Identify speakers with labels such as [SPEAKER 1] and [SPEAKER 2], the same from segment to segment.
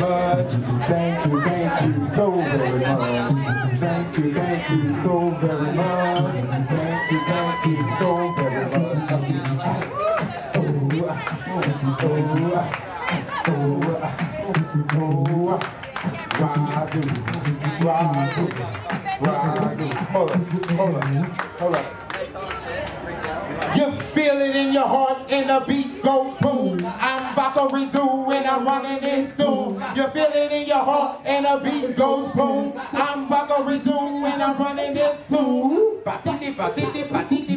[SPEAKER 1] much. Thank you, thank you so very much. Thank you, thank you so very much. Thank you, thank you so very much. Hold up, hold up, hold up. You feel it in your heart and the beat go boom. I'm about to redo and I'm running it through. You feel it in your heart and the beat goes boom. I'm to redo and I'm running batiti batiti batiti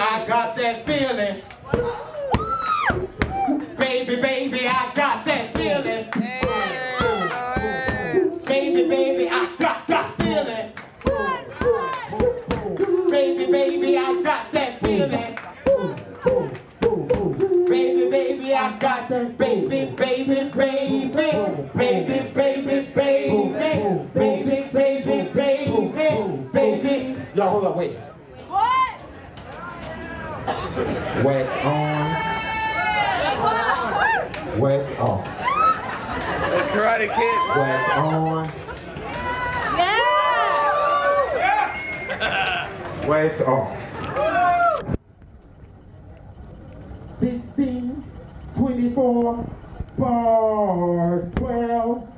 [SPEAKER 1] I got that feeling baby baby I got that got that feeling Baby, baby, I got that baby, baby, baby, baby, baby, baby, baby, baby, baby, baby, baby. Baby baby Y'all hold up, wait.
[SPEAKER 2] What?
[SPEAKER 1] Wax on, wax off.
[SPEAKER 3] That's Karate Kid.
[SPEAKER 1] Wax on,
[SPEAKER 2] Yeah!
[SPEAKER 1] wax off. 16, 24, bar 12,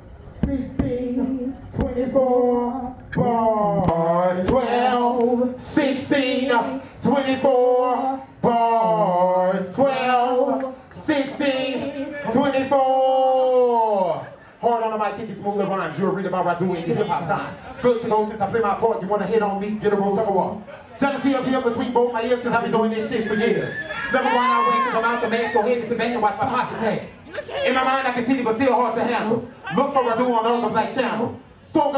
[SPEAKER 1] 16, 24, bar 12, 16, 24, bar 12, 16, 24. Hard on the mic, get you smooth rhymes. You'll read about Redu in the hip hop time. Good to go since I play my part. You wanna hit on me? Get a roll, take a walk. Jealousy up here between both my ears, cause I've been doing this shit for years. Never going out waiting to come out the man, so head to bang and watch my pockets hang. In my mind, I continue but still hard to handle. Look for do on the other black channel. So